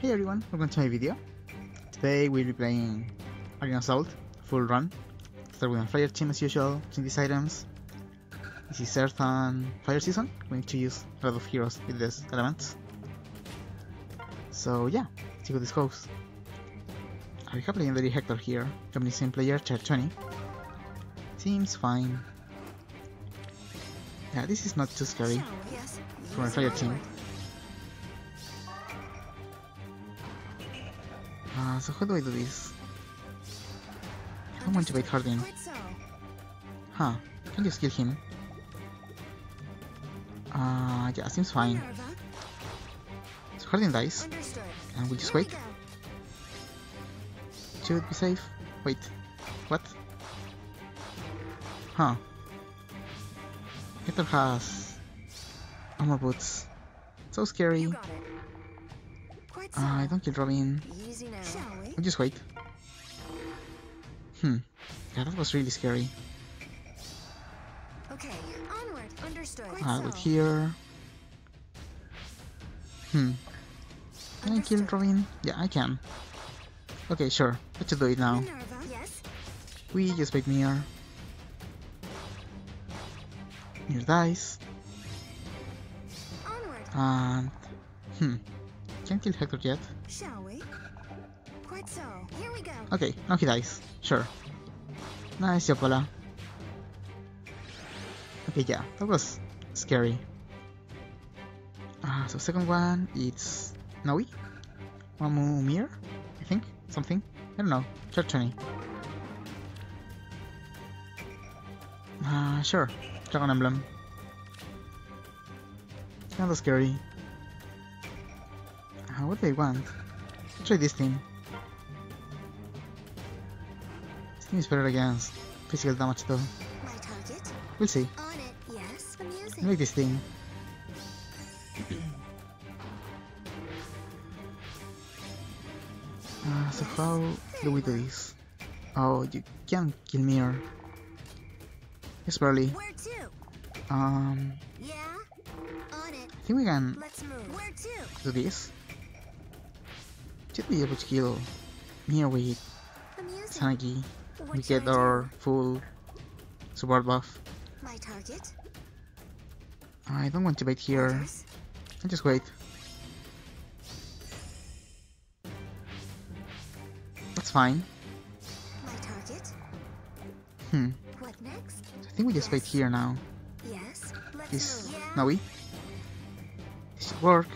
Hey everyone, welcome to my video. Today we'll be playing Arena Assault, full run. Start with a fire team as usual, using these items. This is Earth and Fire season, we need to use a lot of heroes with these elements. So yeah, see how this goes. I have legendary Hector here, company same player, tier 20. Seems fine. Yeah, this is not too scary for a fire team. Uh, so how do I do this? I'm going to bait Hardin. Huh, can you kill him? Uh, yeah, seems fine. So Hardin dies, and we just wait. Should be safe. Wait, what? Huh. Hector has armor boots. So scary. Uh, I don't kill Robin. I'll just wait. Hmm. Yeah, that was really scary. Okay, onward. Understood. I'll wait here. Hmm. Can I kill Robin? Yeah, I can. Okay, sure. Let's do it now. Yes. We just wait Mir. Mir dies. Onward. And... Hmm. Can't kill Hector yet. Shall we? Quite so. Here we go. Okay, now he dies. Sure. Nice, Yopola. Okay, yeah, that was scary. Uh, so second one, it's Naui? Mamu Mir? I think? Something? I don't know. Sure, 20. Uh, sure. Dragon Emblem. Kinda scary. What do I want? Let's try this thing. This thing is better against physical damage though. My target. We'll see. On it. Yes. Make this thing. Uh, so how do we do this? Oh, you can't kill me or... It's barely. Where to? Um, Yeah. On it. I think we can Let's move. Where to? do this. Should be able to kill me with. We get our full support buff. My target. I don't want to wait here. I'll just wait. That's fine. My target. Hmm. What next? I think we just wait here now. Yes. Let's This. Naui. This should work.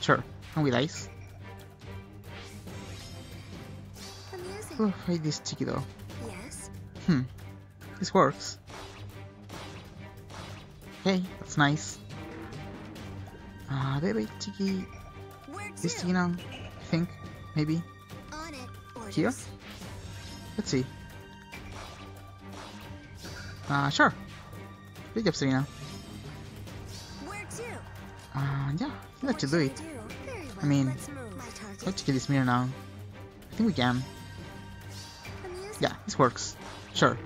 Sure. Dies. Amusing. Oh, I hate this cheeky though. Yes. Hmm. This works. Okay, that's nice. Uh, wait cheeky Where to? this cheeky now? I think. Maybe. It. Here? Let's see. Uh, sure. Good job, Serena. Where to? Uh, yeah, let's do it. Do? I mean, Let's target. This mirror now. I think we can. Yeah, this works. Sure.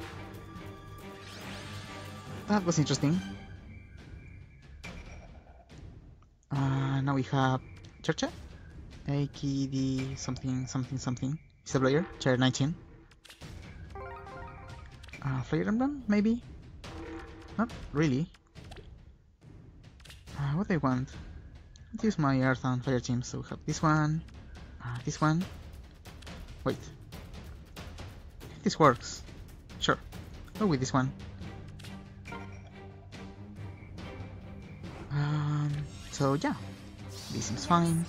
That was interesting. Uh, now we have Churcha. AKD something something something. He's a player. Chair 19. Uh, Fire Emblem, maybe? Not really. Uh, what do I want? Let's use my Earth and Fire team. So we have this one, uh, this one. Wait. This works. Sure. Go with this one. Um, so yeah. This seems fine.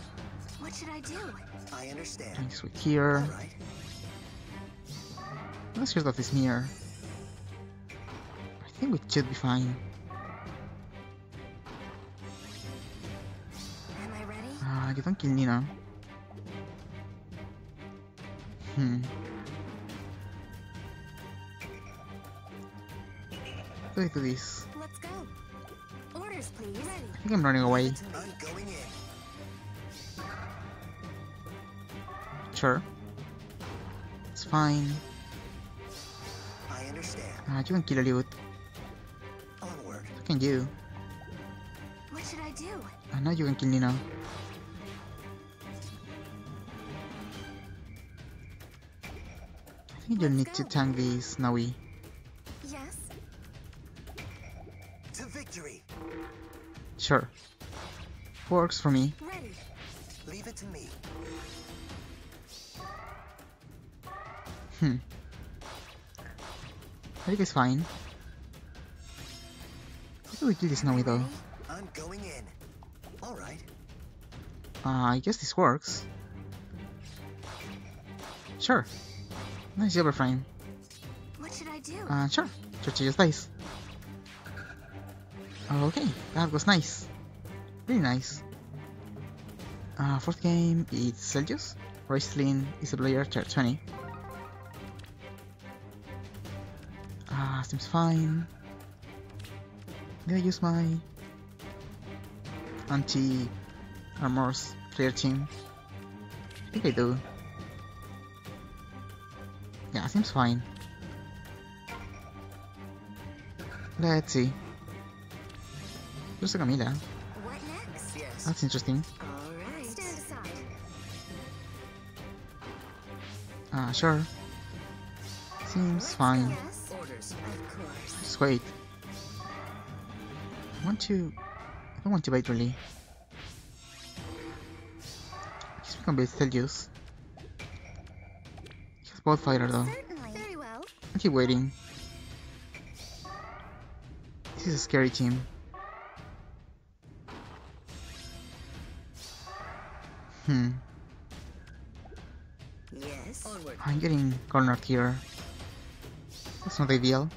What should I do? I understand. Can just wait here. All right. Let's use of this mirror. I think we should be fine. Ah, you don't kill Nina. Hmm. How do I this? Let's go. Orders, please. I think I'm running away. I'm going in. Sure. It's fine. I understand. Ah, you can kill Eliud. Onward. So can you. What should I do? I know you can kill Nina. think you Let's need to go. tank this Snowy. Yes. To victory. Sure. Works for me. Ready. Leave it to me. Hmm. I think it's fine. How do we kill this Snowy though? I'm going in. All right. Uh, I guess this works. Sure. Nice silver frame. What should I do? Uh, sure. Just dice. Okay, that was nice. Really nice. Uh, fourth game is Celsius. Wrestling is a player tier 20. Ah, seems fine. Did I use my anti armors player team? I think I do. Yeah, seems fine. Let's see. There's a Camilla. what next? Yes. That's interesting. All right. Stand aside. Ah, sure. Seems fine. Yes. Orders. Of course. Just wait. I want to. I don't want to bait really. He's become bit Celsius. He's both fighter though. Well. I keep waiting. This is a scary team. Hmm. Yes. I'm getting cornered here. That's not ideal.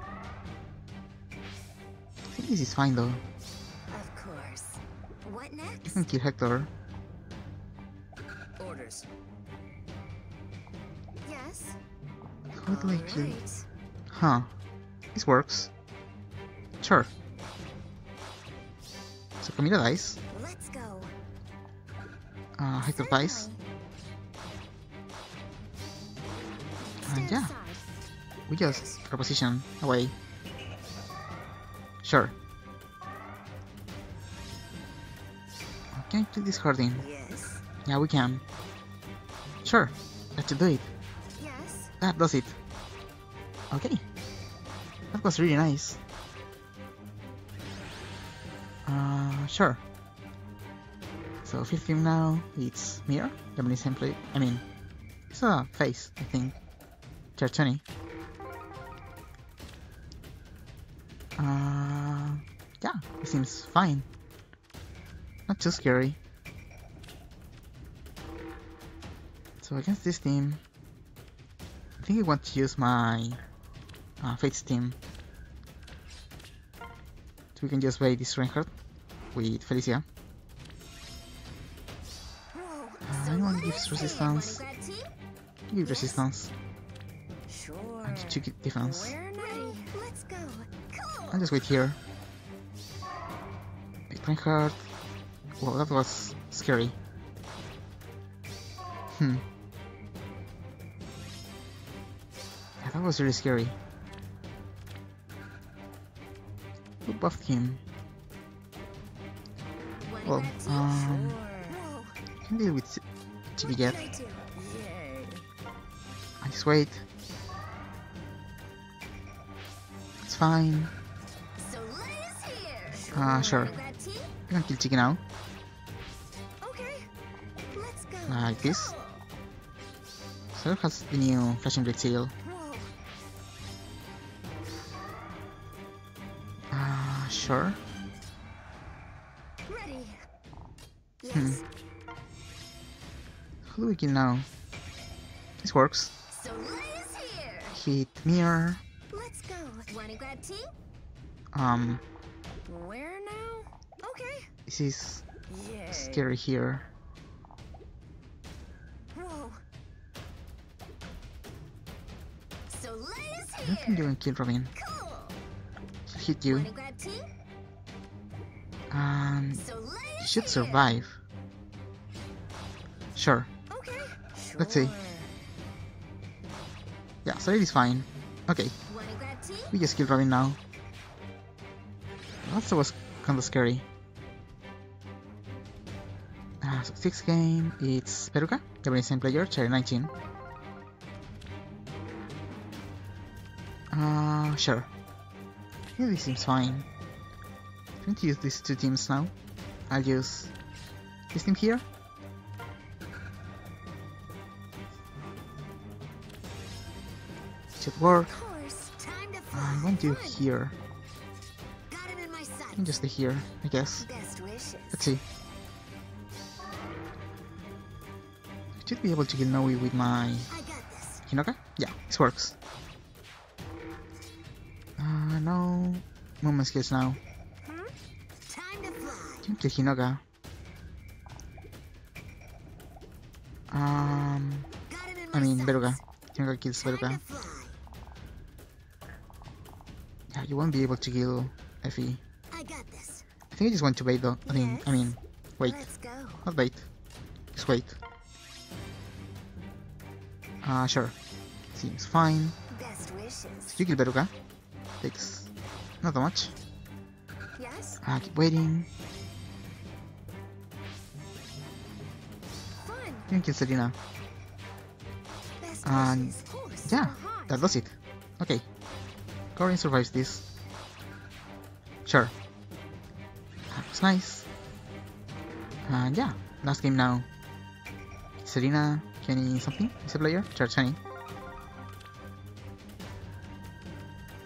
I think this is fine though. Of course. What I next? can kill Hector. Orders. How do I All kill? right. Huh. This works. Sure. So Camilla dies. Let's go. Uh, Hector dies. Certainly. And yeah, we just proposition away. Sure. Can I click this Hardin? Yes. Yeah, we can. Sure. Let's do it. Yes. That does it. Okay. That was really nice. Uh, sure. So fifth game now, it's Mirror, Japanese template. I mean, it's a face, I think. 20. Uh, yeah, it seems fine. Not too scary. So against this team, I think I want to use my uh, Fates team. So we can just play this Reinhardt with Felicia. Uh, anyone gives resistance? Give resistance and get defense. I'll just wait here. Big Reinhardt. Well, that was scary. Hmm. Yeah, that was really scary. Who buffed him? Well, um, I can deal with Chibi What I just wait. It's fine. So. Ah, sure. Grab team? I can kill Chicken now. Like this. Sarah has the new Flashing Blade seal. Sure. Ready. Hmm. Yes. Who do we kill now? This works. So Leia's here. Hit mirror. Let's go. Wanna grab team? Um, Where now? Okay. this is Yay. scary here. Whoa. So I don't think you can kill Robin. Cool. She'll hit you. Wanna grab team? And So Leia's you should survive. Sure. Let's see. Yeah, so it is fine. Okay, Wanna grab team? we just kill Robin now. That was kinda scary. Uh, so sixth game, it's Beruka, Japanese same player, tier 19. Uh, sure. Yeah, this seems fine. To use these two teams now. I'll use this team here. Should work. To. I you Fun. here. Just stay here, I guess. Let's see. I should be able to kill Noe with my. Hinoka? Yeah, this works. Uh, no movement skills now. Time to fly. Can kill Hinoka. Um, Got it in my I mean. Beruka. Hinoka kills Beruka. Yeah, you won't be able to kill Effie. I got this. I think I just want to wait though. I mean, I mean, wait, not wait. Just wait. Uh, sure. Seems fine. Best wishes. You kill Beruka. Takes not that much. Yes? Ah, keep waiting. Fun. You Selena. And yeah, that was it. Okay. Corrin survives this. Sure. That was nice. And yeah, last game now. Serena, Kenny something is a player? Charge Kenny.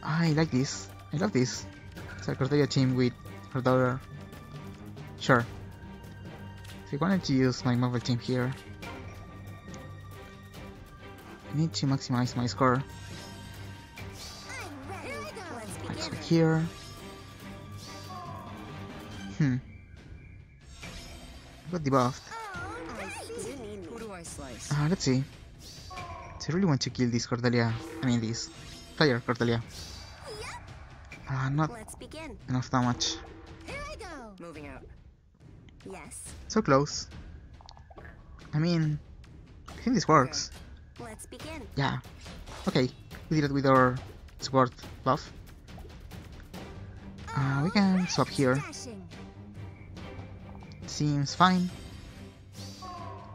I like this. I love this. It's a Cordelia team with her daughter. Sure. If I wanted to use my mobile team here, I need to maximize my score. Here I. Let's I here. Hmm. Got debuffed. Great. Who do I slice? Uh, let's see. So I really want to kill this Cordelia. I mean this player Cordelia. Uh, not enough damage. Moving out. Yes. So close. I mean, I think this works. Let's begin. Yeah. Okay, we did it with our sword buff. Uh, we can swap here. Seems fine.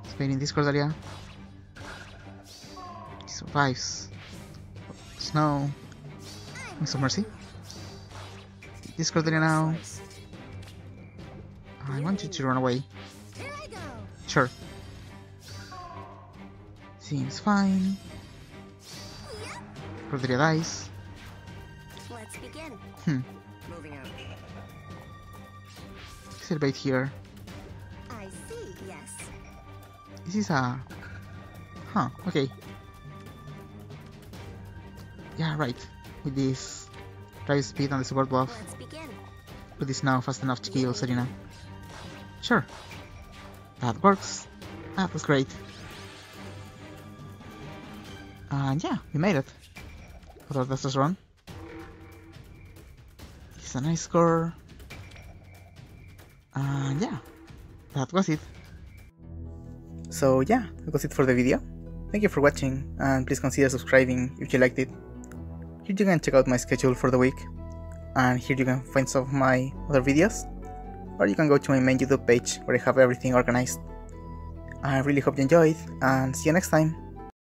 Spinning this Cordelia. He survives. Snow. Some mercy. This Cordelia now. I want you to run away. Seems fine. Yep. Cordelia dies. Let's begin. Hmm. Moving out. Celebrate here. I see. Yes. This is a... Huh, okay. Yeah, right. With this drive speed and the support buff, Let's begin. with this now fast enough to kill Serena. Sure. That works. That was great. And yeah, we made it. Without Vestas run. It's a nice score. And uh, yeah, that was it. So yeah, that was it for the video. Thank you for watching and please consider subscribing if you liked it. Here you can check out my schedule for the week and here you can find some of my other videos or you can go to my main YouTube page where I have everything organized. I really hope you enjoyed and see you next time.